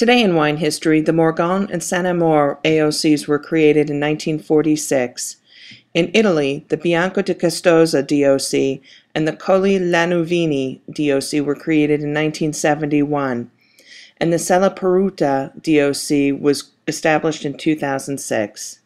Today in wine history, the Morgon and Saint Amour AOCs were created in 1946. In Italy, the Bianco di Custoza DOC and the Colli Lanuvini DOC were created in 1971, and the Sella Peruta DOC was established in 2006.